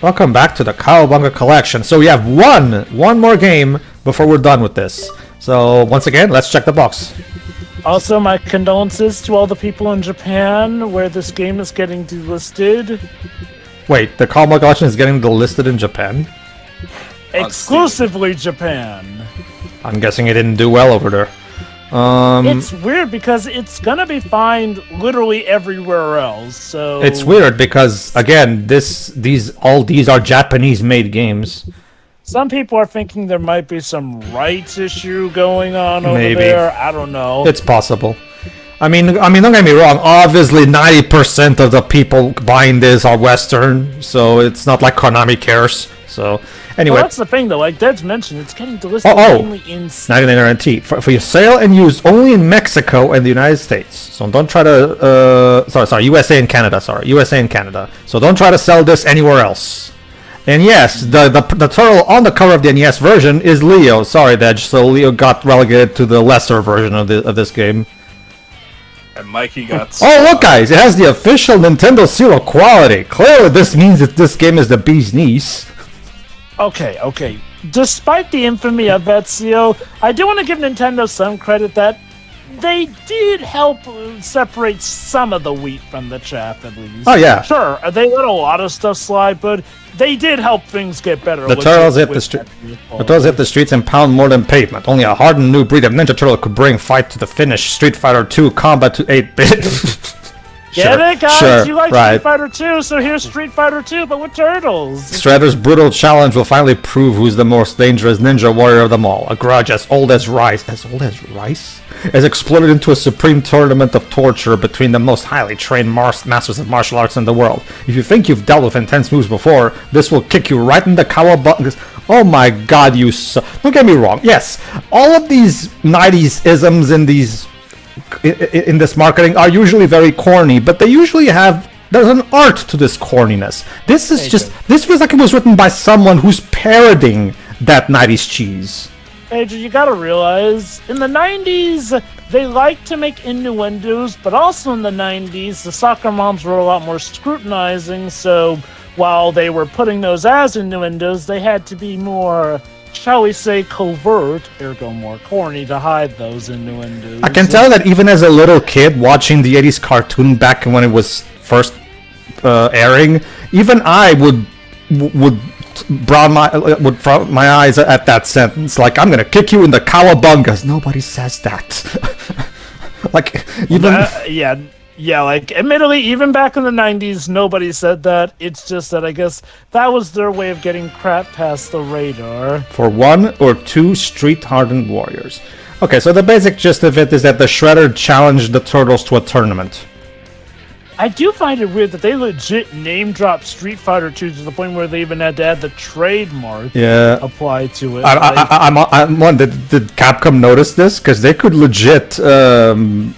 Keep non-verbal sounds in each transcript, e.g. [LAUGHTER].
Welcome back to the Cowabunga Collection. So we have one, one more game before we're done with this. So once again, let's check the box. Also, my condolences to all the people in Japan where this game is getting delisted. Wait, the Cowabunga Collection is getting delisted in Japan? Exclusively Japan. I'm guessing it didn't do well over there. Um, It's weird because it's gonna be fined literally everywhere else. So it's weird because again, this these all these are Japanese-made games. Some people are thinking there might be some rights issue going on over Maybe. there. I don't know. It's possible. I mean, I mean, don't get me wrong. Obviously, ninety percent of the people buying this are Western, so it's not like Konami cares. So anyway, well, that's the thing, though. Like Ded's mentioned, it's getting delisted Oh, oh. mainly in. 99 RNT for, for your sale and use only in Mexico and the United States. So don't try to uh, sorry sorry USA and Canada sorry USA and Canada. So don't try to sell this anywhere else. And yes, the the, the turtle on the cover of the NES version is Leo. Sorry, Dej. So Leo got relegated to the lesser version of the of this game. And Mikey got. Oh look, guys! It has the official Nintendo seal of quality. Clearly, this means that this game is the bee's knees. Okay, okay. Despite the infamy of that seal, I do want to give Nintendo some credit that they did help separate some of the wheat from the chaff, at least. Oh, yeah. Sure, they let a lot of stuff slide, but they did help things get better. The turtles hit the street. The turtles hit the streets and pound more than pavement. Only a hardened new breed of Ninja Turtle could bring fight to the finish. Street Fighter 2 combat to 8-bit. [LAUGHS] Get it, guys? Sure, you like right. Street Fighter 2, so here's Street Fighter 2, but with turtles. [LAUGHS] Shredder's brutal challenge will finally prove who's the most dangerous ninja warrior of them all. A grudge as old as rice, as old as rice, has exploded into a supreme tournament of torture between the most highly trained mars- masters of martial arts in the world. If you think you've dealt with intense moves before, this will kick you right in the cowabunga. Oh my god, you so- Don't get me wrong. Yes, all of these 90s isms and these in this marketing are usually very corny, but they usually have there's an art to this corniness. This is just this feels like it was written by someone who's parodying that 90s cheese. Adrian, you gotta realize, in the 90s, they liked to make innuendos, but also in the 90s, the soccer moms were a lot more scrutinizing, so while they were putting those as innuendos, they had to be more, shall we say, covert, ergo more corny, to hide those innuendos. I can tell that even as a little kid watching the 80s cartoon back when it was first uh, airing, even I would would brown my uh, would frown my eyes at that sentence like I'm gonna kick you in the cowabungas. Nobody says that. [LAUGHS] like even Uh, yeah, yeah, like, admittedly, even back in the 90s, nobody said that. It's just that I guess that was their way of getting crap past the radar. for one or two street hardened warriors. Okay, so the basic gist of it is that the Shredder challenged the turtles to a tournament. I do find it weird that they legit name drop Street Fighter 2 to the point where they even had to add the trademark Yeah. applied to it. I, Like, I, I, I'm, I'm one. Did, did Capcom notice this? Because they could legit um,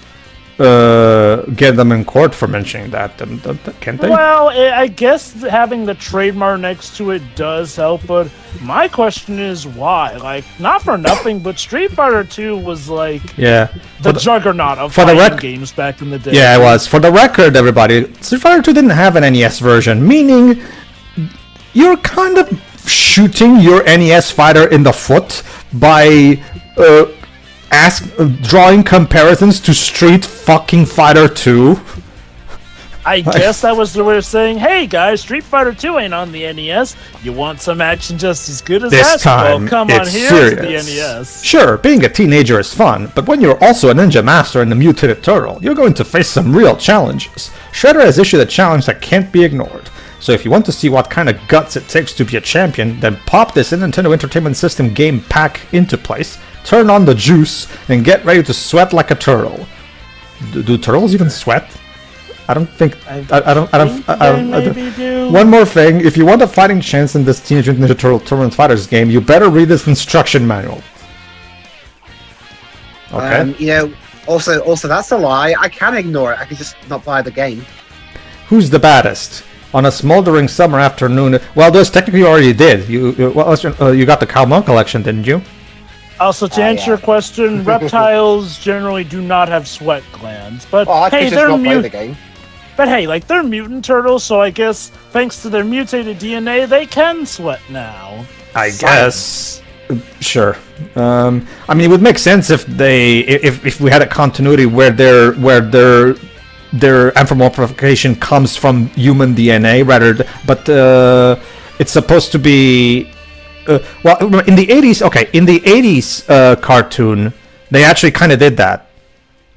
uh, get them in court for mentioning that, um, can't they? well, I guess having the trademark next to it does help, but my question is why? Like, not for nothing, but Street Fighter 2 was like yeah. the the- juggernaut of for the fighting rec- games back in the day. yeah, it was. For the record, everybody, Street Fighter 2 didn't have an NES version, meaning you're kind of shooting your NES fighter in the foot by uh, ask uh, drawing comparisons to Street fucking Fighter 2. I [LAUGHS] guess that was the way of saying, "Hey guys, Street Fighter 2 ain't on the NES. You want some action just as good as This that? time, well, come on here to the NES." Sure, being a teenager is fun, but when you're also a ninja master and a mutated turtle, you're going to face some real challenges. Shredder has issued a challenge that can't be ignored. So if you want to see what kind of guts it takes to be a champion, then pop this Nintendo Entertainment System game pack into place, turn on the juice, and get ready to sweat like a turtle. Do, do turtles even sweat? I don't think. I, I don't. I don't. think I, I don't, I don't- do. One more thing: if you want a fighting chance in this Teenage Mutant Ninja Turtle Tournament Fighters game, you better read this instruction manual. Okay. Um, you know, also, also that's a lie. I can ignore it. I can just not buy the game. Who's the baddest? On a smoldering summer afternoon. Well, this technically you already did. You you, well, uh, you got the Cowabunga collection, didn't you? Also, to Oh, answer yeah. your question, [LAUGHS] reptiles generally do not have sweat glands, but Oh, hey, they're not play mu- the. But hey, like they're mutant turtles, so I guess thanks to their mutated DNA, they can sweat now. I Science. guess. Sure. Um, I mean, it would make sense if they if, if we had a continuity where their where their their anthropomorphication comes from human DNA rather, th- but uh, it's supposed to be. Uh, well, in the '80s, okay, in the '80s uh, cartoon, they actually kind of did that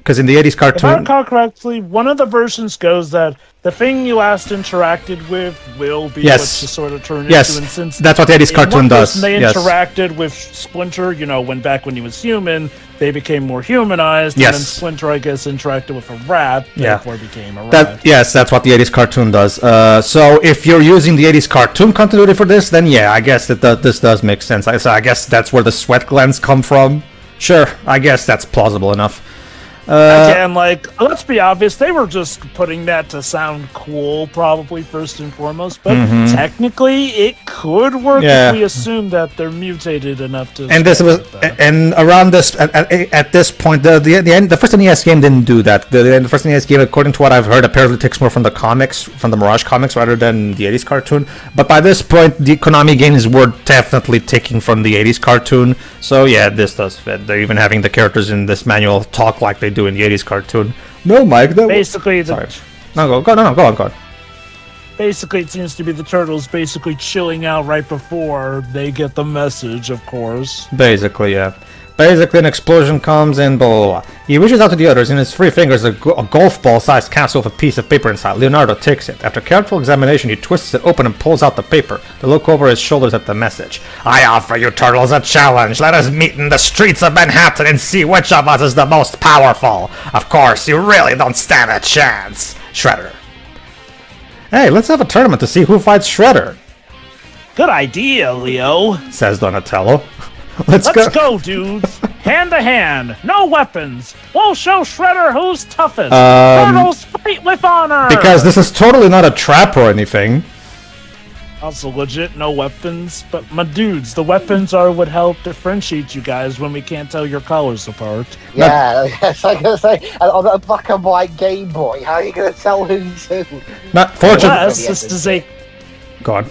because in the '80s cartoon. If I recall correctly, one of the versions goes that the thing you last interacted with will be Yes. what you sort of turn Yes, into. And since that's what the 80s cartoon does, They yes. interacted with Splinter, you know, when back when he was human, they became more humanized. And then Yes. Splinter, I guess, interacted with a rat, Yeah. therefore became a rat. That yes, that's what the '80s cartoon does. Uh, so if you're using the '80s cartoon continuity for this, then yeah, I guess that the, this does make sense. I, so I guess that's where the sweat glands come from. Sure, I guess that's plausible enough. Uh, Again, like, let's be obvious, they were just putting that to sound cool, probably first and foremost. But technically, it could work Mm-hmm. Yeah. if we assume that they're mutated enough to. and this was, that. and around this, at, at, at this point, the the the, end, the first NES game didn't do that. The, the first NES game, according to what I've heard, apparently takes more from the comics, from the Mirage comics, rather than the '80s cartoon. But by this point, the Konami games were definitely taking from the '80s cartoon. So yeah, this does fit. They're even having the characters in this manual talk like they do in the '80s cartoon. No, Mike. That basically, the, Sorry. No, go, go, no, no, go on, go on. basically, it seems to be the turtles basically chilling out right before they get the message. Of course, Basically, yeah. Basically, an explosion comes and blah, blah, blah. He reaches out to the others. In his three fingers, a, go- a golf ball sized capsule with a piece of paper inside. Leonardo takes it. After careful examination, he twists it open and pulls out the paper. They look over his shoulders at the message. I offer you turtles a challenge. Let us meet in the streets of Manhattan and see which of us is the most powerful. Of course, you really don't stand a chance. Shredder. Hey, let's have a tournament to see who fights Shredder, good idea, Leo. says Donatello. [LAUGHS] [LAUGHS] let's, Let's go, dudes. hand to hand, no weapons. We'll show Shredder who's toughest. Um, Turtles fight with honor. Because this is totally not a trap or anything. Also legit, no weapons. But my dudes, the weapons are what help differentiate you guys when we can't tell your colors apart. Yeah, it's [LAUGHS] like I say, on a black and white Game Boy, how are you going to tell who's who? Not fortunately. Unless this is a Go on.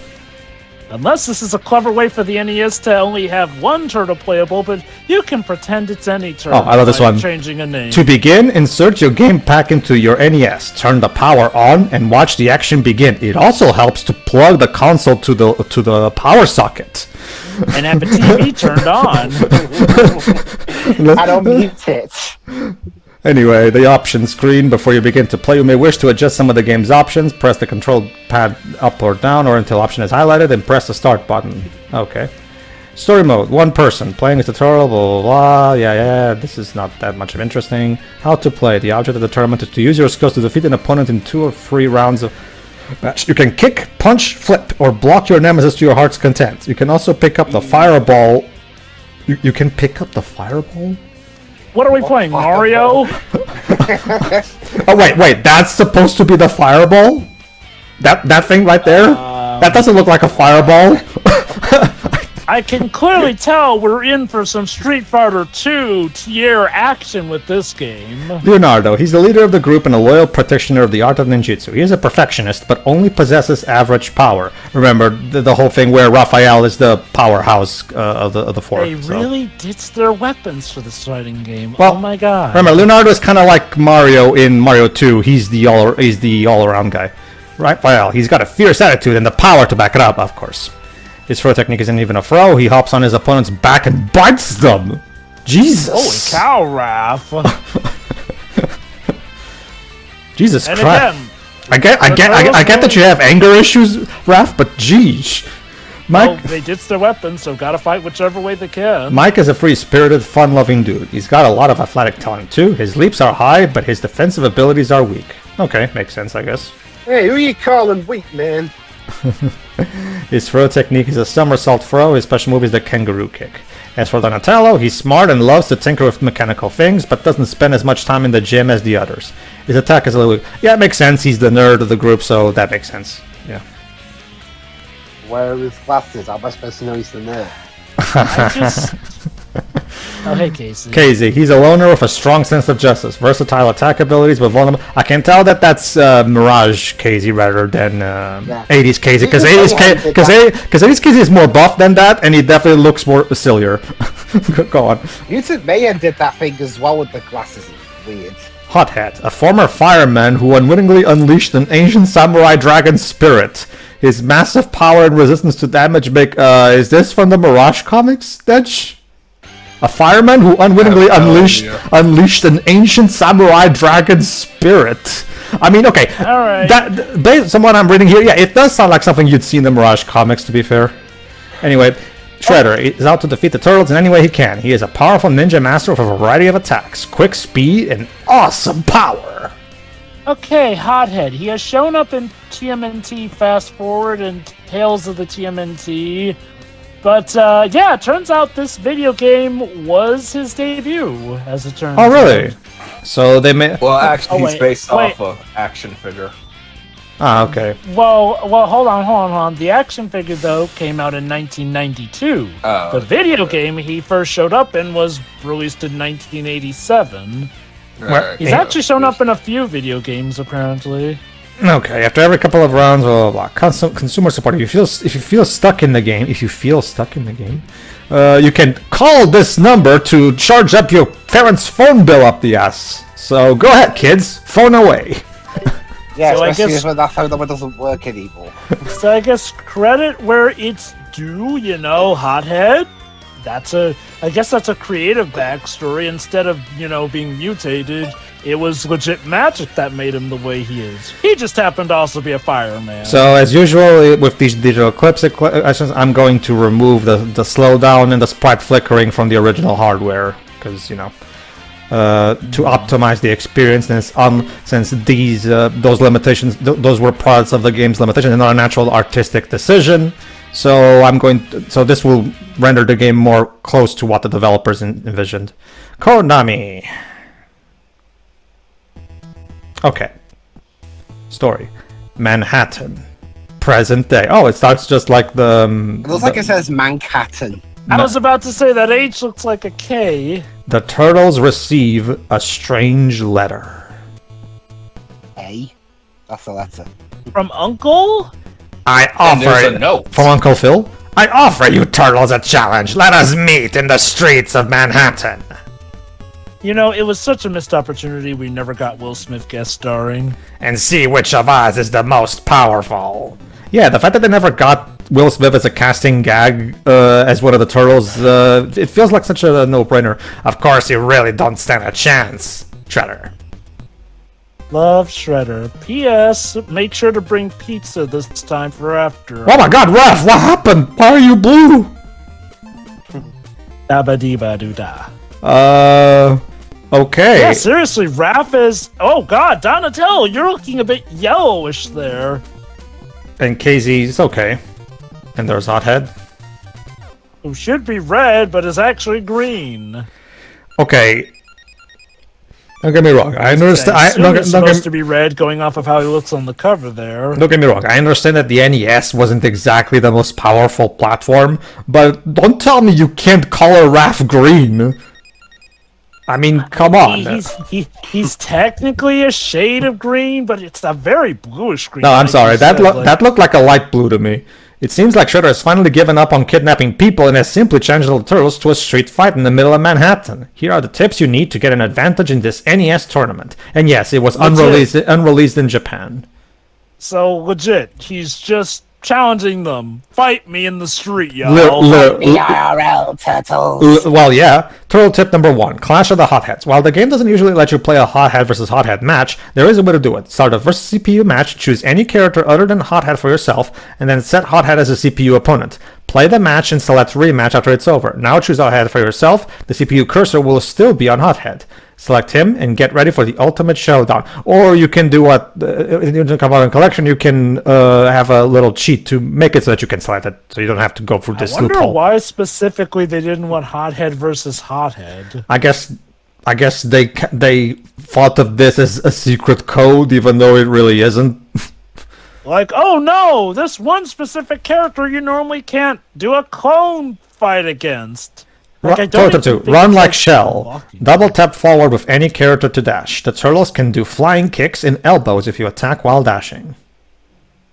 Unless this is a clever way for the NES to only have one turtle playable, but you can pretend it's any turtle. Oh, I love this one. Changing a name. To begin, insert your game pack into your NES. Turn the power on and watch the action begin. It also helps to plug the console to the to the power socket. [LAUGHS] and have a TV turned on. [LAUGHS] I don't [LAUGHS] unmute it. Anyway, the options screen before you begin to play. You may wish to adjust some of the game's options. Press the control pad up or down or until option is highlighted and press the start button. Okay. Story mode, one person, playing a tutorial, blah, blah, blah, yeah, yeah, this is not that much of interesting. How to play, the object of the tournament is to use your skills to defeat an opponent in two or three rounds of match. You can kick, punch, flip, or block your nemesis to your heart's content. You can also pick up the fireball. You, you can pick up the fireball? What are we playing, Mario? [LAUGHS] Oh wait, wait, that's supposed to be the fireball? That that thing right there? that doesn't look like a fireball. [LAUGHS] I can clearly tell we're in for some Street Fighter 2 tier action with this game. Leonardo, he's the leader of the group and a loyal practitioner of the art of ninjutsu. He is a perfectionist, but only possesses average power. Remember the, the whole thing where Raphael is the powerhouse uh, of the of the four. They so. really ditched their weapons for this fighting game. Well, oh my god. Remember, Leonardo is kind of like Mario in Mario 2. He's the all he's the all around guy. Raphael, he's got a fierce attitude and the power to back it up, of course. His throw technique isn't even a throw. He hops on his opponent's back and bites them. Jesus. Holy cow, Raph. [LAUGHS] Jesus and Christ. again, I get, I get, I, I get that you have anger issues, Raph, but geez, well, Mike, they ditched their weapons, so gotta fight whichever way they can. Mike is a free-spirited, fun-loving dude. He's got a lot of athletic talent too. His leaps are high, but his defensive abilities are weak. Okay, makes sense, I guess. Hey, who you calling weak, man? [LAUGHS] His throw technique is a somersault throw. His special move is the kangaroo kick. As for Donatello, he's smart and loves to tinker with mechanical things, but doesn't spend as much time in the gym as the others. His attack is a little. Yeah, it makes sense. He's the nerd of the group, so that makes sense. Yeah. Where are his glasses? How am I supposed to know he's the nerd? I just, [LAUGHS] Oh, hey, Casey. Casey, he's a loner with a strong sense of justice, versatile attack abilities, but vulnerable. I can tell that that's uh, Mirage Casey rather than uh, Yeah. 80s Casey, because Yeah, 80s yeah, Casey, because 80s Casey is more buff than that, and he definitely looks more sillier. [LAUGHS] Go on. Mutant Mayhem did that thing as well with the glasses. It's weird. Hothead, a former fireman who unwittingly unleashed an ancient samurai dragon spirit. His massive power and resistance to damage make. Uh, is this from the Mirage comics, Dej? A fireman who unwittingly I have no unleashed idea. unleashed an ancient samurai dragon spirit. I mean, okay. All right. That th- based on what I'm reading here, yeah, it does sound like something you'd see in the Mirage comics. To be fair. Anyway, Shredder oh. is out to defeat the turtles in any way he can. He is a powerful ninja master with a variety of attacks, quick speed, and awesome power. Okay, Hothead. He has shown up in TMNT Fast Forward and Tales of the TMNT. But uh, yeah, it turns out this video game was his debut, as it turns Oh, out. really? So they made. Well, actually, Oh, he's based wait. off a action figure. Ah, okay. Well, well, hold on, hold on, hold on. The action figure, though, came out in 1992. Oh, the video game he first showed up in was released in 1987. Right. He's actually shown up in a few video games, apparently. Okay. After every couple of rounds, blah blah blah. Consum- consumer support. If you feel if you feel stuck in the game, if you feel stuck in the game, uh, you can call this number to charge up your parents' phone bill up the ass. So go ahead, kids, phone away. [LAUGHS] Yeah, So I especially guess- when that phone number doesn't work anymore. [LAUGHS] So I guess credit where it's due, you know, Hothead. That's a, I guess that's a creative backstory. Instead of you know being mutated, it was legit magic that made him the way he is. He just happened to also be a fireman. So as usual with these digital clips, I'm going to remove the the slowdown and the sprite flickering from the original hardware because you know. Uh, to optimize the experience, since um, since these uh, those limitations, th- those were products of the game's limitation, and not a natural artistic decision. So I'm going. To, so this will render the game more close to what the developers envisioned. Konami. Okay. Story. Manhattan. Present day. Oh, it starts just like the. Um, It looks like it says Manhattan. I was about to say that H looks like a K. The turtles receive a strange letter. A. That's the letter. From Uncle? I And there's offer a note. from Uncle Phil. I offer you turtles a challenge. Let us meet in the streets of Manhattan. You know, it was such a missed opportunity we never got Will Smith guest starring. and see which of us is the most powerful. Yeah, the fact that they never got Will Smith as a casting gag uh, as one of the turtles, uh, it feels like such a no-brainer. Of course, you really don't stand a chance, Shredder. Love Shredder. P.S. Make sure to bring pizza this time for after. Oh my God, Raph, what happened? Why are you blue? [LAUGHS] Dabba dee ba doo da. Uh, okay. Yeah, seriously, Raph is. Oh God, Donatello, you're looking a bit yellowish there. And Casey's okay. And there's Hothead. Who should be red, but is actually green. Okay. Don't get me wrong. I understand. I, assume don't, it's supposed get, to be red, going off of how he looks on the cover there. don't get me wrong. I understand that the NES wasn't exactly the most powerful platform, but don't tell me you can't color Raph green. I mean, come on. He's he, he's technically a shade of green, but it's a very bluish green. No, I'm like sorry. That said, lo- like- that looked like a light blue to me. It seems like Shredder has finally given up on kidnapping people and has simply changed the turtles to a street fight in the middle of Manhattan. Here are the tips you need to get an advantage in this NES tournament. And yes, it was unreleased unreleased in Japan. So legit, he's just challenging them. Fight me in the street, y'all. Li- li- IRL turtles. L- well, yeah. Turtle tip number one: Clash of the Hotheads. While the game doesn't usually let you play a Hothead versus Hothead match, there is a way to do it. Start a versus CPU match. Choose any character other than Hothead for yourself, and then set Hothead as a CPU opponent. Play the match and select rematch after it's over. Now choose Hothead for yourself. The CPU cursor will still be on Hothead. Select him and get ready for the ultimate showdown. Or you can do what uh, in the Cowabunga collection. You can uh, have a little cheat to make it so that you can select it, so you don't have to go through this I wonder loophole. why specifically they didn't want Hothead versus Hothead. I guess I guess they they thought of this as a secret code, even though it really isn't. [LAUGHS] Like, oh no, this one specific character you normally can't do a clone fight against. Like, Ru- don't Turtle 2. Run like like Shell. blocking. Double tap forward with any character to dash. The turtles can do flying kicks and elbows if you attack while dashing.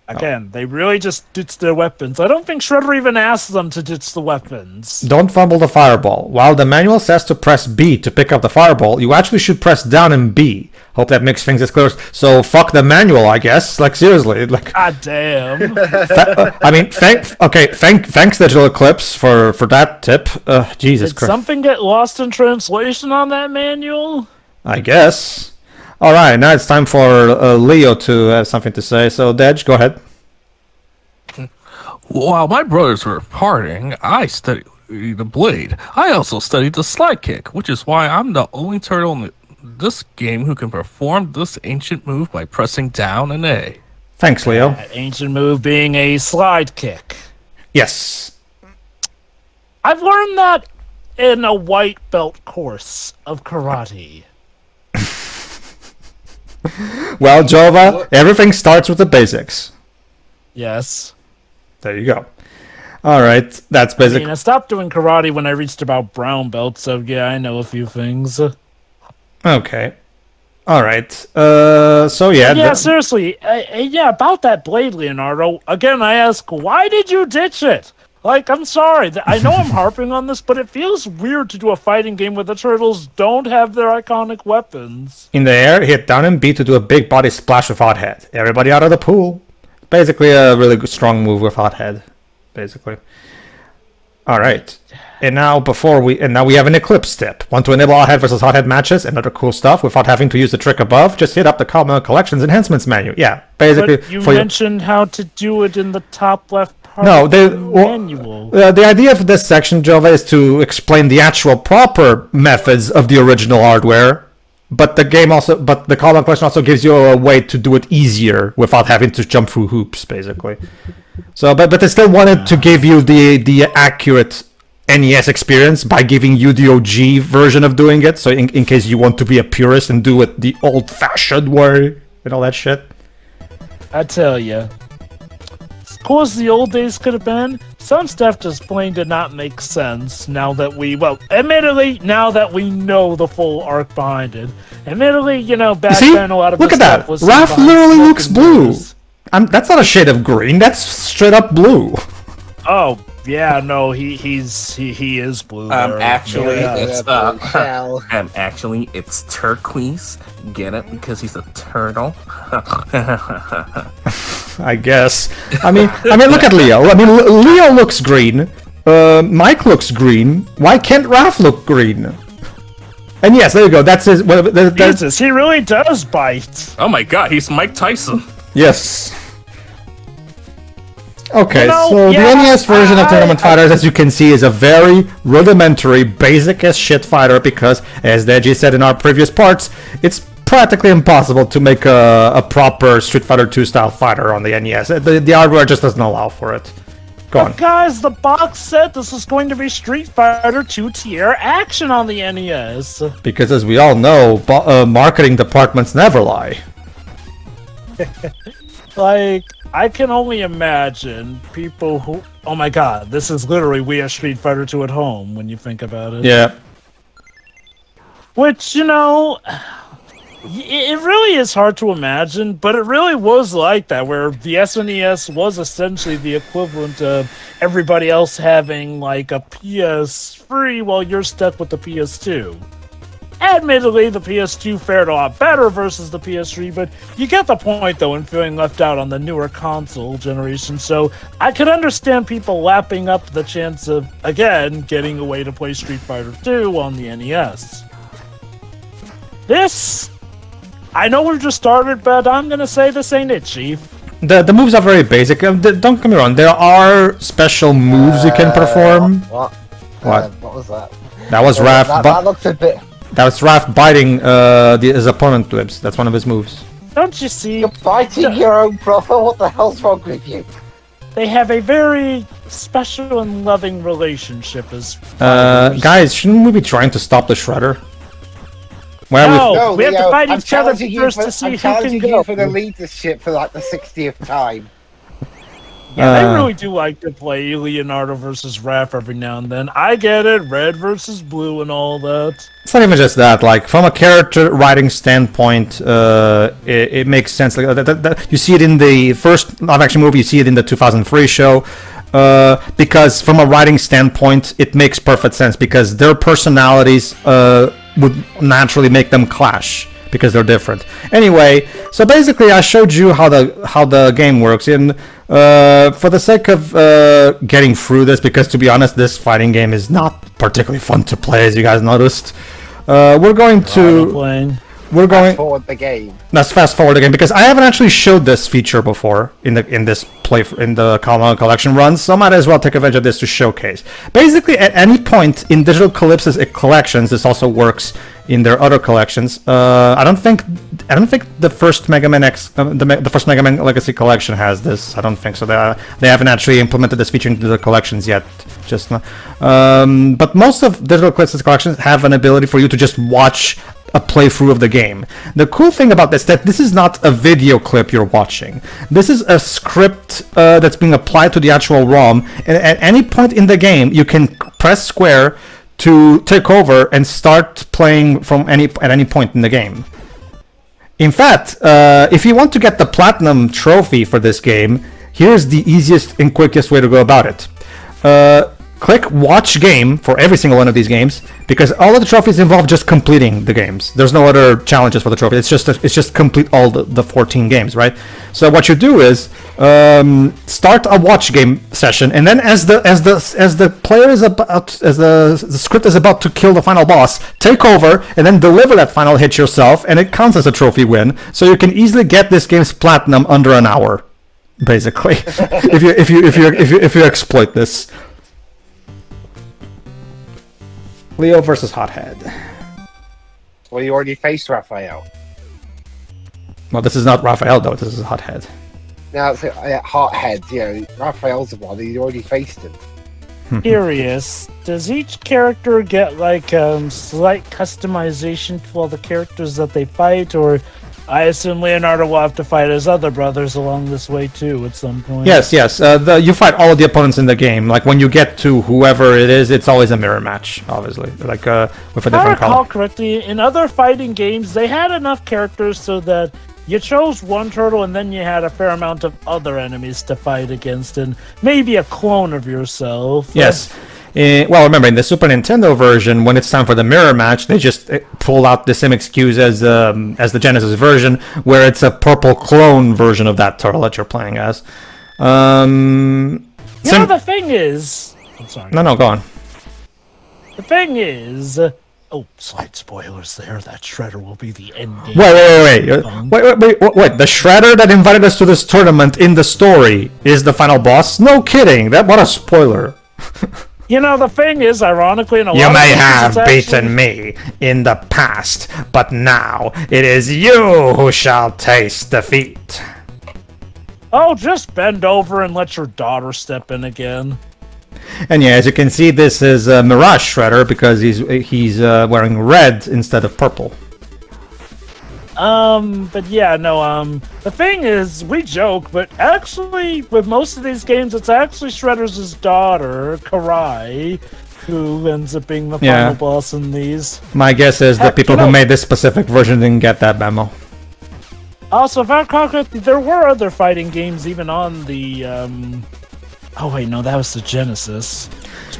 Again, they really just ditch their weapons. I don't think Shredder even asked them to ditch the weapons. Don't fumble the fireball. While the manual says to press B to pick up the fireball, you actually should press down and B. Hope that makes things as clear. So fuck the manual, I guess. Like seriously, [LAUGHS] like God damn. [LAUGHS] Th- I mean, thank okay, thank thanks Digital Eclipse for for that tip. Uh, Jesus Did Christ, something get lost in translation on that manual? I guess. All right, now it's time for uh, Leo to have something to say. So, Dej, go ahead. [LAUGHS] While my brothers were partying, I studied the blade. I also studied the slide kick, which is why I'm the only turtle in this game who can perform this ancient move by pressing down an A. Thanks, Leo. That ancient move being a slide kick. Yes. I've learned that in a white belt course of karate. [LAUGHS] Well, Jova, everything starts with the basics. Yes. There you go. All right, that's basic. I basic. mean, I stopped doing karate when I reached about brown belt, so yeah, I know a few things. Okay. All right. Uh, so yeah. Yeah, seriously. Uh, uh, yeah, about that blade, Leonardo. Again, I ask, why did you ditch it? Like, I'm sorry. I know I'm [LAUGHS] harping on this, but it feels weird to do a fighting game where the turtles don't have their iconic weapons. in the air, hit down and B to do a big body splash with hot head. Everybody out of the pool. Basically, a really good, strong move with hot head. Basically. All right. And now before we and now we have an eclipse step. Want to enable hot head versus hot head matches and other cool stuff without having to use the trick above? Just hit up the Cowabunga Collections enhancements menu. Yeah, basically But you your- mentioned how to do it in the top left part No, the well, manual. Uh, the idea of this section, Jova, is to explain the actual proper methods of the original hardware. But the game also, but the Cowabunga Collection also gives you a way to do it easier without having to jump through hoops, basically. So, but but they still wanted to give you the the accurate NES experience by giving you the OG version of doing it. So, in, in case you want to be a purist and do it the old-fashioned way and all that shit. I tell you. Cool as the old days could have been, some stuff just plain did not make sense now that we, well, admittedly, now that we know the full arc behind it. Admittedly, you know, back See? then a lot of Look at stuff that. was Raph literally looks blue. Um, that's not a shade of green. That's straight up blue. Oh, yeah, no, he he's he, he is blue. Um, there. actually, Yeah. it's uh, Shell. [LAUGHS] Um, actually, it's turquoise. Get it? Because he's a turtle. [LAUGHS] I guess. I mean, I mean, look at Leo. I mean, Leo looks green. Uh, Mike looks green. Why can't Raph look green? And yes, there you go. That's his. Well, that, that, Jesus, he really does bite. oh my god, he's Mike Tyson. yes. Okay, so yeah, the NES version of Tournament I- Fighters, as you can see, is a very rudimentary, basic as shit fighter because, as Deji said in our previous parts, it's practically impossible to make a, a proper Street Fighter 2 style fighter on the NES. The, the hardware just doesn't allow for it. Go on. Guys, the box said this is going to be Street Fighter 2 tier action on the NES. Because as we all know, uh, marketing departments never lie. [LAUGHS] Like, I can only imagine people who. Oh my god, this is literally We Are Street Fighter 2 at home when you think about it. Yeah. Which, you know. It really is hard to imagine, but it really was like that, where the SNES was essentially the equivalent of everybody else having like a PS3 while you're stuck with the PS2. Admittedly, the PS2 fared a lot better versus the PS3, but you get the point though in feeling left out on the newer console generation. So I could understand people lapping up the chance of, again, getting away to play Street Fighter 2 on the NES. This, I know we've just started, but I'm gonna say this ain't it, Chief. The, the moves are very basic. Um, th- don't get me wrong, there are special moves you can perform. What? What? Uh, what was that? That was Uh, Raph, that, bu- that looked a bit. That was Raph biting uh, the, his opponent lips. That's one of his moves. Don't you see? You're biting your own brother. What the hell's wrong with you? They have a very special and loving relationship as Uh, guys, shouldn't we be trying to stop the Shredder? Where No. we Oh, we have to fight I'm each other challenging you first for- to see I'm who can challenging go. you for the leadership for like the 60th time. Yeah, they Uh, really do like to play Leonardo versus Raph every now and then. I get it, red versus blue and all that. It's not even just that. Like from a character writing standpoint, uh, it, it makes sense. Like that, that, that- you see it in the first live-action movie. You see it in the 2003 show. Uh, because from a writing standpoint, it makes perfect sense because their personalities uh, would naturally make them clash because they're different. Anyway, so basically, I showed you how the how the game works. And uh, for the sake of uh, getting through this, because to be honest, this fighting game is not particularly fun to play, as you guys noticed. Uh, we're going to. We're going Forward the game. let's fast forward again because I haven't actually showed this feature before in the in this play in the Cowabunga collection runs, so I might as well take advantage of this to showcase. Basically, at any point in Digital Eclipse's collections, this also works in their other collections. Uh, I don't think I don't think the first Mega Man X, uh, the, the first Mega Man Legacy collection has this. I don't think so. They they haven't actually implemented this feature into the collections yet. Just not. Um, but most of Digital Eclipse's collections have an ability for you to just watch a playthrough of the game. The cool thing about this that this is not a video clip you're watching. This is a script uh, that's being applied to the actual ROM, and at any point in the game, you can press square to take over and start playing from any at any point in the game. In fact, uh, if you want to get the platinum trophy for this game, here's the easiest and quickest way to go about it. Uh, click watch game for every single one of these games because all of the trophies involve just completing the games. There's no other challenges for the trophy. It's just it's just complete all the, the 14 games, right? So what you do is um, start a watch game session, and then as the as the as the player is about as the the script is about to kill the final boss, take over and then deliver that final hit yourself, and it counts as a trophy win. So you can easily get this game's platinum under an hour, basically, [LAUGHS] if you if you if you if you if you exploit this. Leo versus Hothead. Well, you already faced Raphael. Well, this is not Raphael though. This is Hothead. Now it's uh, Hothead. You know, Raphael's the one. You already faced him. [LAUGHS] Curious, does each character get like um, slight customization to all the characters that they fight, or I assume Leonardo will have to fight his other brothers along this way too at some point? Yes, yes. Uh, the, you fight all of the opponents in the game. Like when you get to whoever it is, it's always a mirror match. Obviously, like uh, with a If I different recall color. correctly, in other fighting games, they had enough characters so that you chose one turtle and then you had a fair amount of other enemies to fight against, and maybe a clone of yourself. Yes. Eh, well, remember in the Super Nintendo version, when it's time for the mirror match, they just eh, pull out the same excuse as um, as the Genesis version, where it's a purple clone version of that turtle that you're playing as. Um, You know, the thing is. I'm sorry. no, no, go on. The thing is. Oh, slight spoilers there. That Shredder will be the end. Wait, wait, wait, wait. Uh, Wait, wait, wait, wait, wait. The Shredder that invited us to this tournament in the story is the final boss? No kidding. That what a spoiler. [LAUGHS] You know, the thing is, ironically, in a lot You of may cases, have it's actually- beaten me in the past, but now it is you who shall taste defeat. Oh, just bend over and let your daughter step in again. And yeah, as you can see, this is uh, Mirage Shredder because he's he's uh, wearing red instead of purple. Um, but yeah, no, um, the thing is, we joke, but actually, with most of these games, it's actually Shredder's daughter, Karai, who ends up being the Yeah. final boss in these. My guess is the people you who know- made this specific version didn't get that memo. Also, if I recall there were other fighting games even on the, um... Oh, wait, no, that was the Genesis.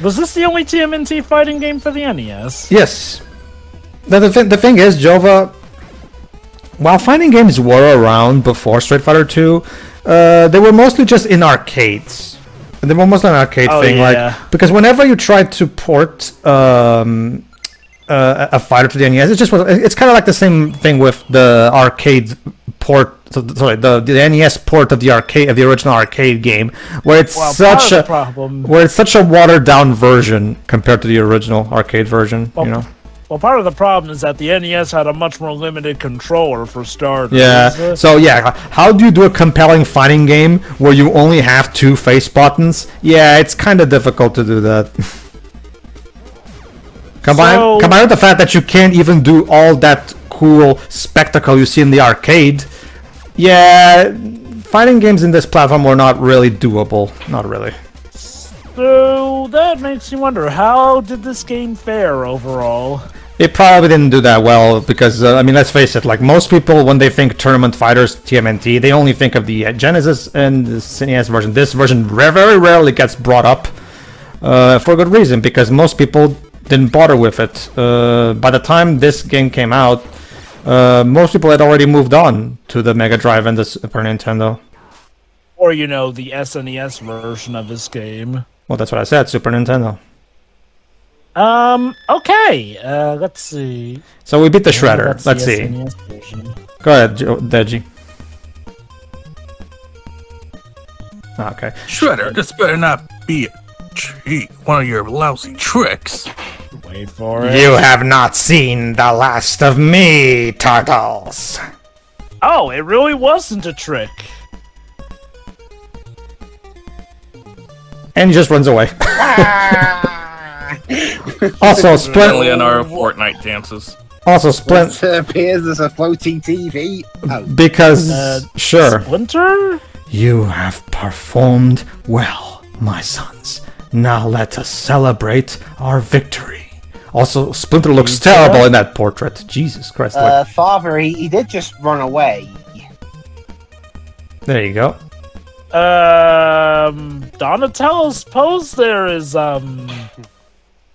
Was this the only TMNT fighting game for the NES? Yes. The, the, thing, the thing is, Jova, while fighting games were around before Street Fighter 2, uh, they were mostly just in arcades. They were mostly an arcade Oh, thing, yeah. like because whenever you try to port um, uh, a fighter to the NES, it's just it's kind of like the same thing with the arcade port. Sorry, the, the NES port of the arcade of the original arcade game, where it's Well, such a problem... where it's such a watered down version compared to the original arcade version. Well, you know. Well, part of the problem is that the NES had a much more limited controller for starters. Yeah. So yeah, how do you do a compelling fighting game where you only have two face buttons? Yeah, it's kind of difficult to do that. [LAUGHS] combine So- combine with the fact that you can't even do all that cool spectacle you see in the arcade. Yeah, fighting games in this platform were not really doable. Not really. So that makes me wonder how did this game fare overall? It probably didn't do that well because uh, I mean, let's face it. Like most people, when they think tournament fighters TMNT, they only think of the uh, Genesis and the SNES version. This version very rarely gets brought up uh, for good reason because most people didn't bother with it. Uh, by the time this game came out, uh, most people had already moved on to the Mega Drive and the Super Nintendo. Or you know, the SNES version of this game. Well, that's what I said, Super Nintendo. Um, okay. Uh let's see. So we beat the Yeah, Shredder. that's Let's the see. SNES. Go ahead, Jo- Deji. Ah, Okay. Shredder, this better not be a cheat. One of your lousy tricks. Wait for it. You have not seen the last of me, Turtles. Oh, it really wasn't a trick. And he just runs away. [LAUGHS] also, Only Splint. in our Fortnite dances. Also, Splint. It appears as a floating TV. Oh, Because Uh, sure, Splinter? you have performed well, my sons. Now let us celebrate our victory. Also, Splinter looks Pizza? terrible in that portrait. Jesus Christ! look. uh, father, he, he did just run away. there you go. Um, Donatello's pose there is um,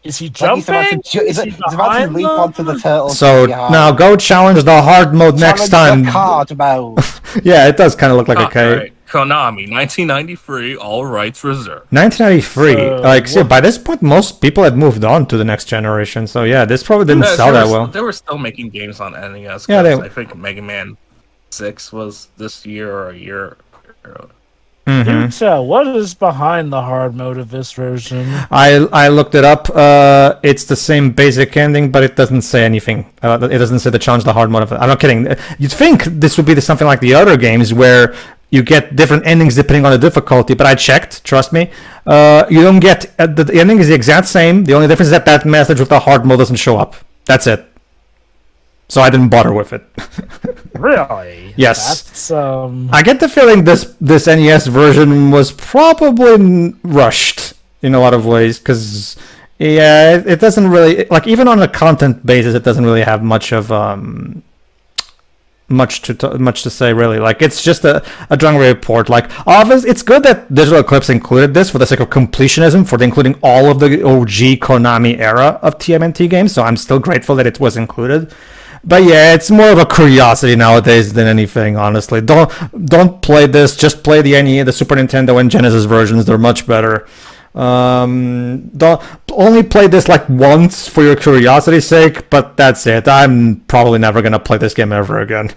is he Like jumping? he's about to, ju- he's, Is he he's about to leap them? onto the turtle. So now go challenge the hard mode next time. Card [LAUGHS] mode. Yeah, it does kind of look like a cave. Copyright Konami, 1993, all rights reserved. 1993. So, like, see, by this point, most people had moved on to the next generation. So yeah, this probably didn't Yeah, sell that were, well. They were still making games on NES. Yeah, they- I think Mega Man 6 was this year or a year. Mhm. Do tell, what is behind the hard mode of this version? I I looked it up. Uh, it's the same basic ending, but it doesn't say anything. Uh, it doesn't say to challenge the hard mode of it. I'm not kidding. You'd think this would be the, something like the other games where you get different endings depending on the difficulty. But I checked. Trust me. Uh, you don't get uh, the, the ending is the exact same. The only difference is that that message with the hard mode doesn't show up. That's it. So I didn't bother with it. [LAUGHS] Really? Yes. That's um. I get the feeling this this NES version was probably rushed in a lot of ways because yeah, it, it doesn't really like even on a content basis, it doesn't really have much of um much to t- much to say really. Like it's just a a drunk report. Like obviously, it's good that Digital Eclipse included this for the sake of completionism, for the including all of the OG Konami era of TMNT games. So I'm still grateful that it was included. But yeah, it's more of a curiosity nowadays than anything. Honestly, don't don't play this. Just play the NE, the Super Nintendo, and Genesis versions. They're much better. Um, don't only play this like once for your curiosity's sake. But that's it. I'm probably never gonna play this game ever again.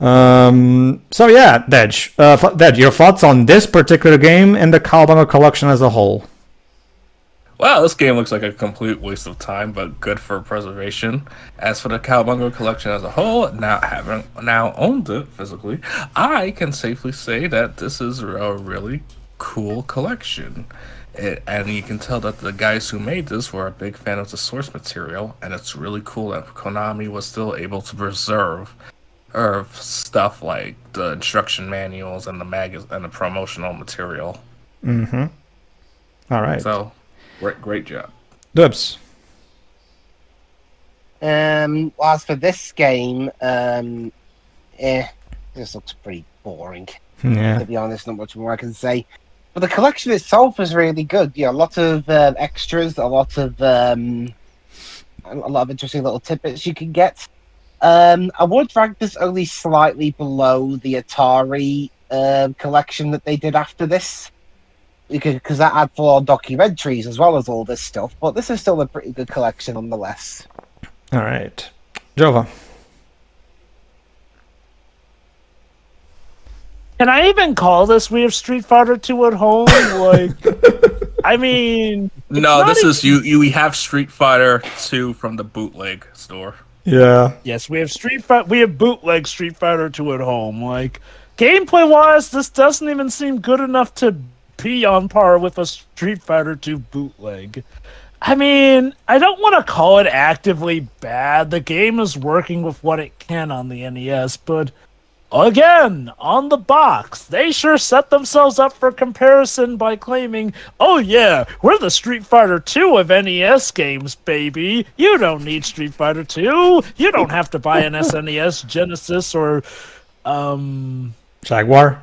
Um, so yeah, Dej, uh, Dej, your thoughts on this particular game and the Cowabunga collection as a whole? Wow, this game looks like a complete waste of time, but good for preservation. As for the Cowabunga collection as a whole, now having now owned it physically, I can safely say that this is a really cool collection. It, and you can tell that the guys who made this were a big fan of the source material, and it's really cool that Konami was still able to preserve er, stuff like the instruction manuals and the mag and the promotional material. Mm-hmm. All right, So, great, great job. Dubs. Um, well, as for this game, um, eh, this looks pretty boring. Yeah. To be honest, not much more I can say. But the collection itself is really good. Yeah, a lot of um, extras, a lot of um, a lot of interesting little tidbits you can get. Um, I would rank this only slightly below the Atari um collection that they did after this, because that had four documentaries as well as all this stuff. But this is still a pretty good collection nonetheless. All right, Jova. Can I even call this We Have Street Fighter 2 at home? [LAUGHS] Like, I mean, No, this a- is you. You we have Street Fighter Two from the bootleg store. Yeah. yes, we have Street Fighter. We have bootleg Street Fighter 2 at home. Like, gameplay wise, this doesn't even seem good enough to be on par with a Street Fighter 2 bootleg. I mean, I don't want to call it actively bad. The game is working with what it can on the NES, but Again, on the box, they sure set themselves up for comparison by claiming, oh yeah, we're the Street Fighter 2 of NES games, baby. You don't need Street Fighter 2. You don't have to buy an SNES, Genesis, or, um, Jaguar,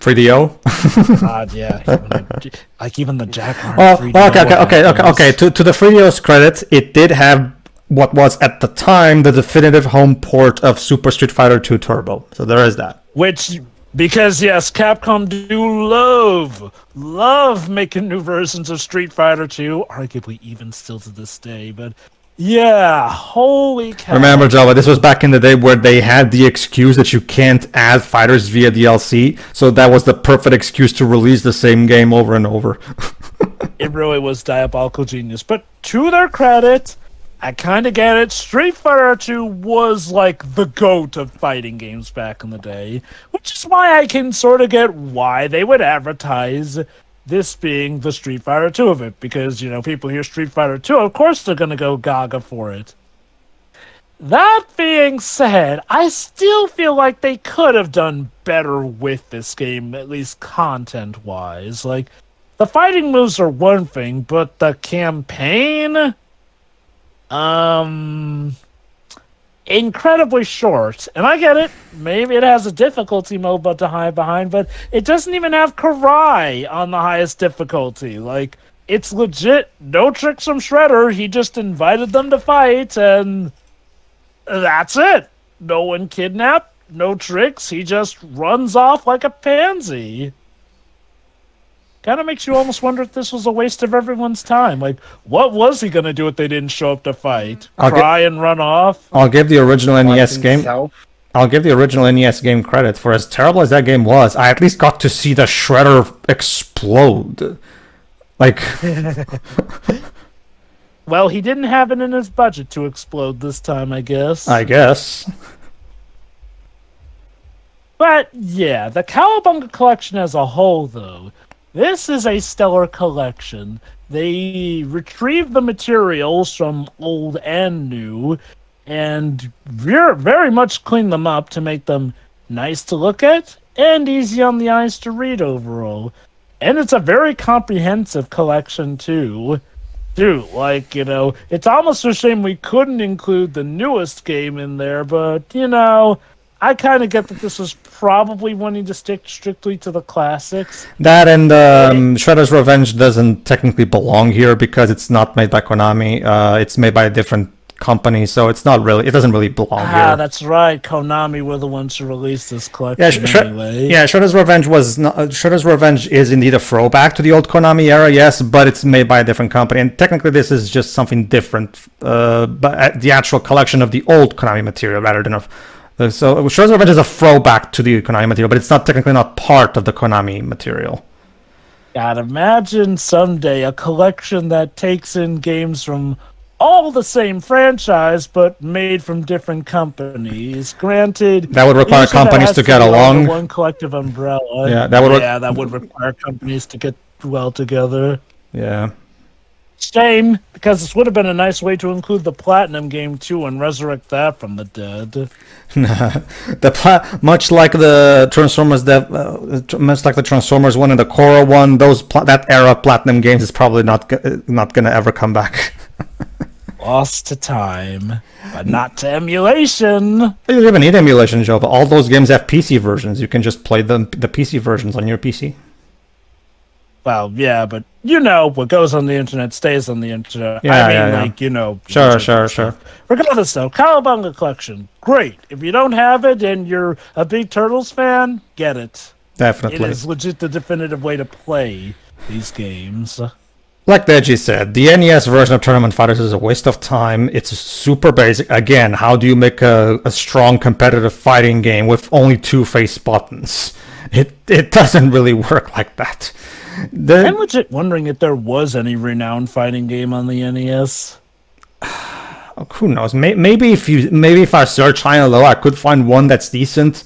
3DO. God, yeah. [LAUGHS] even the- like even the Jack. Oh, okay, okay, okay, okay, okay. To to the 3DO's credit, it did have what was at the time the definitive home port of Super Street Fighter 2 Turbo. So there is that. Which, because yes, Capcom do love, love making new versions of Street Fighter 2, arguably even still to this day. But yeah, holy cow. Remember, Jova, this was back in the day where they had the excuse that you can't add fighters via DLC. So that was the perfect excuse to release the same game over and over. [LAUGHS] it really was diabolical genius. But to their credit, I kind of get it. Street Fighter 2 was like the goat of fighting games back in the day, which is why I can sort of get why they would advertise this being the Street Fighter 2 of it. Because, you know, people hear Street Fighter 2, of course they're going to go gaga for it. That being said, I still feel like they could have done better with this game, at least content wise. Like, the fighting moves are one thing, but the campaign, um, incredibly short. And I get it. Maybe it has a difficulty mode but to hide behind, but it doesn't even have Karai on the highest difficulty. Like, it's legit. No tricks from Shredder. He just invited them to fight, and that's it. No one kidnapped. No tricks. He just runs off like a pansy kind of makes you almost wonder if this was a waste of everyone's time. Like, what was he gonna do if they didn't show up to fight? Mm-hmm. I'll get- Cry and run off? I'll give the original NES Like game. I'll give the original NES game credit for as terrible as that game was. I at least got to see the shredder explode. Like, [LAUGHS] Well, he didn't have it in his budget to explode this time, I guess. I guess. But yeah, the Cowabunga collection as a whole, though, this is a stellar collection. They retrieve the materials from old and new, and very, very much clean them up to make them nice to look at and easy on the eyes to read overall. And it's a very comprehensive collection too. Too, like, you know, it's almost a shame we couldn't include the newest game in there, but you know, I kind of get that this was probably wanting to stick strictly to the classics. That and um, Shredder's Revenge doesn't technically belong here because it's not made by Konami. Uh, it's made by a different company, so it's not really. It doesn't really belong Ah, here. Ah, that's right. Konami were the ones who released this collection Yeah, Sh- anyway. yeah, Shredder's Revenge was not, uh, Shredder's Revenge is indeed a throwback to the old Konami era, yes, but it's made by a different company, and technically this is just something different. Uh, but uh, the actual collection of the old Konami material rather than of. Uh, so Shredder's Revenge is a throwback to the Konami material, but it's not technically not part of the Konami material. God, imagine someday a collection that takes in games from all the same franchise but made from different companies. Granted, That would require companies to get along. One collective umbrella. Yeah, that would yeah, that would require companies to get well together. Yeah. Shame, because this would have been a nice way to include the Platinum game too and resurrect that from the dead. [LAUGHS] the pla- much like the Transformers that uh, much like the Transformers one and the Korra one, those pla- that era of Platinum games is probably not go- uh, not gonna ever come back. [LAUGHS] Lost to time, but not to emulation. you don't even need emulation, Joe. All those games have PC versions. You can just play the the PC versions on your PC. Well, yeah, but you know what goes on the internet stays on the internet. Yeah, I mean, yeah, yeah. like you know. Sure, sure, sure. Regardless, though, Cowabunga collection, great. If you don't have it and you're a big Turtles fan, get it. It Definitely. it is legit the definitive way to play these games. Like Deji said, the NES version of Tournament Fighters is a waste of time. It's super basic. Again, how do you make a, a strong competitive fighting game with only two face buttons? It it doesn't really work like that. The- I'm legit wondering if there was any renowned fighting game on the NES. [SIGHS] Oh, who knows? Maybe if you maybe if I search high and low, I could find one that's decent.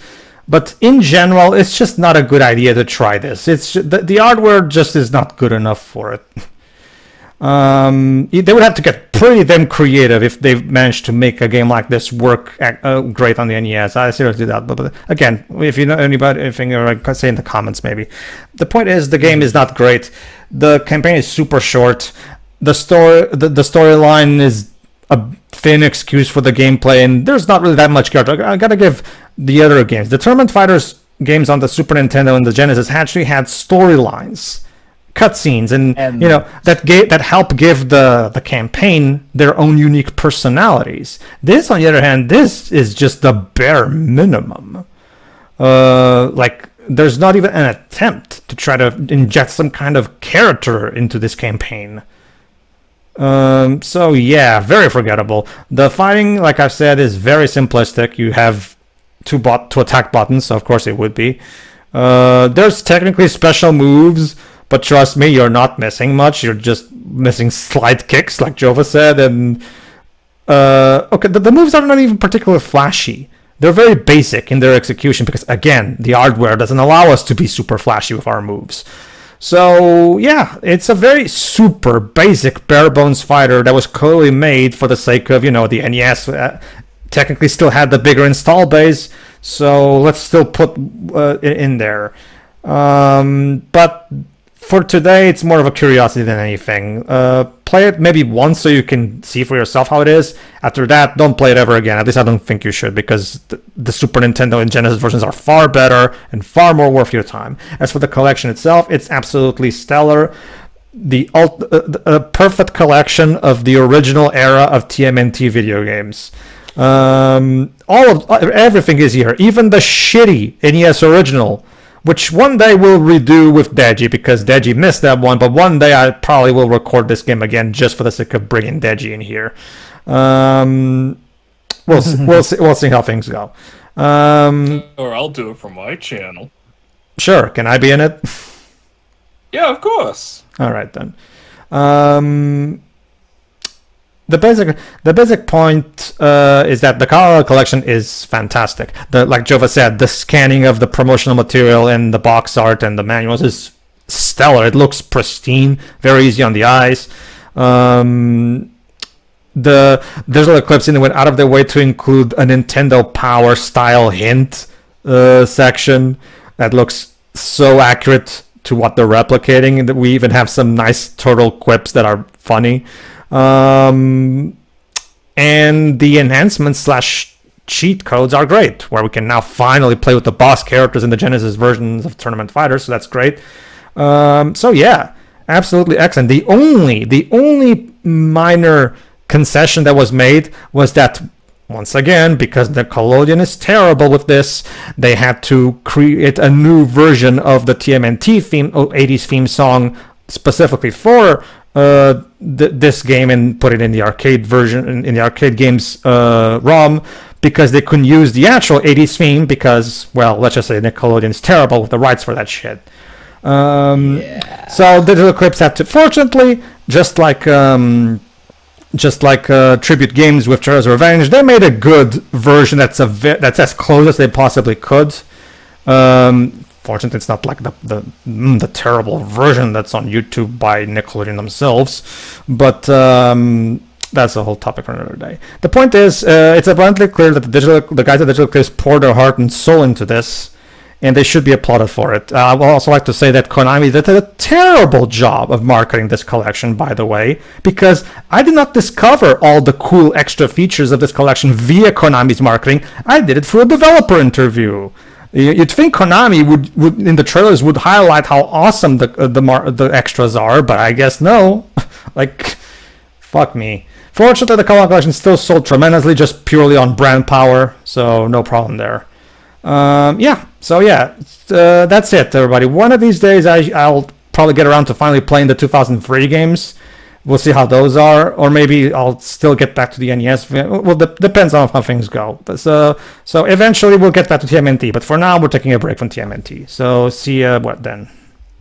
But in general, it's just not a good idea to try this. It's ju- the, the hardware just is not good enough for it. [LAUGHS] Um, they would have to get pretty damn creative if they managed to make a game like this work uh, great on the NES. I seriously doubt. But, but again, if you know anybody, anything, like, say in the comments maybe. The point is, the game is not great. The campaign is super short. The story, the, the storyline is a thin excuse for the gameplay, and there's not really that much character. I gotta give the other games, Tournament Fighters games on the Super Nintendo and the Genesis, actually had storylines cutscenes and, And- you know that gave that help give the the campaign their own unique personalities. This on the other hand this is just the bare minimum. Uh like there's not even an attempt to try to inject some kind of character into this campaign. Um so yeah very forgettable. The fighting like i've said is very simplistic. You have two bot to attack buttons so of course it would be. Uh there's technically special moves but trust me, you're not missing much. You're just missing slide kicks, like Jova said, and uh, okay, the, the moves are not even particularly flashy. They're very basic in their execution because, again, the hardware doesn't allow us to be super flashy with our moves. So yeah, it's a very super basic bare bones fighter that was clearly made for the sake of you know the NES. Uh, technically, still had the bigger install base, so let's still put uh, it in there. Um, but for today, it's more of a curiosity than anything. Uh, play it maybe once so you can see for yourself how it is. After that, don't play it ever again. At least I don't think you should because the, the Super Nintendo and Genesis versions are far better and far more worth your time. As for the collection itself, it's absolutely stellar. The ult- uh, a perfect collection of the original era of TMNT video games. Um, all of everything is here, even the shitty NES original which one day we'll redo with Deji because Deji missed that one. But one day I probably will record this game again just for the sake of bringing Deji in here. Um, we'll see, we'll see we'll see how things go. Um, Or I'll do it for my channel. sure, can I be in it? Yeah, of course. All right then. Um, the basic the basic point uh, is that the Cowabunga collection is fantastic. The like Jova said, the scanning of the promotional material and the box art and the manuals is stellar. It looks pristine, very easy on the eyes. Um, the Digital Eclipse in went out of their way to include a Nintendo Power style hint uh, section that looks so accurate to what they're replicating, that we even have some nice turtle quips that are funny. Um, and the enhancements slash cheat codes are great, where we can now finally play with the boss characters in the Genesis versions of Tournament Fighters. So that's great. Um, so yeah, absolutely excellent. The only the only minor concession that was made was that once again, because the Nickelodeon is terrible with this, they had to create a new version of the TMNT theme, oh, 80s theme song specifically for uh, th- this game and put it in the arcade version, in, in the arcade game's uh, ROM, because they couldn't use the actual 80s theme because, well, let's just say Nickelodeon is terrible with the rights for that shit. Um, So Digital Eclipse had to, fortunately, just like um, just like uh, Tribute Games with Shredder's Revenge, they made a good version that's a ve- that's as close as they possibly could. Um, fortunately, it's not like the the mm, the terrible version that's on YouTube by Nickelodeon themselves, but. Um, that's a whole topic for another day. The point is, uh, it's abundantly clear that the digital, the guys at Digital Eclipse poured their heart and soul into this, and they should be applauded for it. Uh, I would also like to say that Konami did a terrible job of marketing this collection, by the way, because I did not discover all the cool extra features of this collection via Konami's marketing. I did it through a developer interview. You- You'd think Konami would, would in the trailers would highlight how awesome the uh, the the extras are, but I guess no. [LAUGHS] like, fuck me. Fortunately, the Color collection still sold tremendously, just purely on brand power, so no problem there. Um, yeah, so yeah, uh, that's it, everybody. One of these days, I, I'll probably get around to finally playing the 2003 games. We'll see how those are, or maybe I'll still get back to the NES. Well, de- depends on how things go. So, so eventually we'll get back to TMNT. But for now, we're taking a break from TMNT. So see what then.